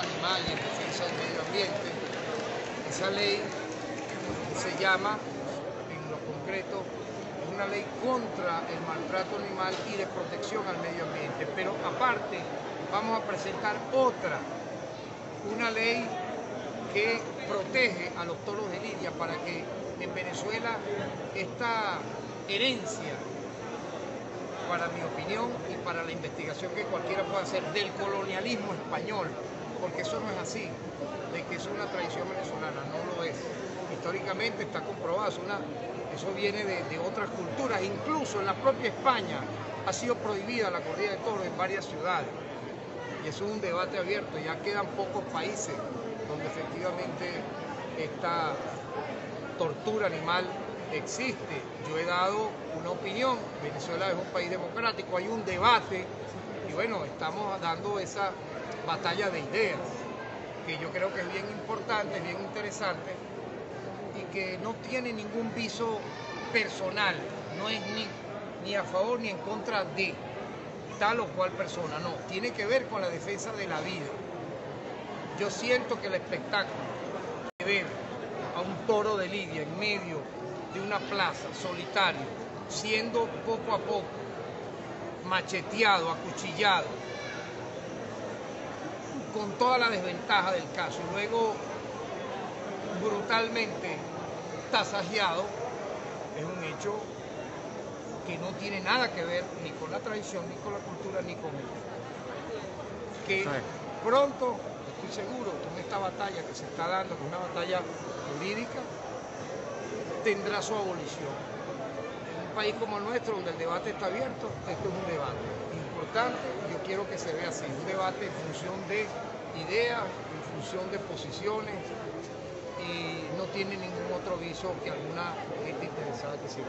animal y en defensa del medio ambiente. Esa ley se llama, en lo concreto, una ley contra el maltrato animal y de protección al medio ambiente. Pero aparte, vamos a presentar otra, una ley que protege a los toros de Lidia para que en Venezuela esta herencia para mi opinión y para la investigación que cualquiera pueda hacer del colonialismo español, porque eso no es así, de que es una tradición venezolana, no lo es. Históricamente está comprobado, eso viene de, de, otras culturas, incluso en la propia España ha sido prohibida la corrida de toros en varias ciudades. Y eso es un debate abierto, ya quedan pocos países donde efectivamente esta tortura animal existe. Yo he dado una opinión, Venezuela es un país democrático, hay un debate y bueno, estamos dando esa batalla de ideas que yo creo que es bien importante, bien interesante y que no tiene ningún viso personal, no es ni, ni a favor ni en contra de tal o cual persona, no, tiene que ver con la defensa de la vida. Yo siento que el espectáculo de ver a un toro de lidia en medio de una plaza, solitario, siendo poco a poco macheteado, acuchillado, con toda la desventaja del caso, y luego brutalmente tasajeado, es un hecho que no tiene nada que ver ni con la tradición, ni con la cultura, ni con él. Que pronto, estoy seguro, con esta batalla que se está dando, con una batalla jurídica, tendrá su abolición. En un país como el nuestro, donde el debate está abierto, esto es un debate importante, yo quiero que se vea así, un debate en función de ideas, en función de posiciones, y no tiene ningún otro viso que alguna gente interesada que se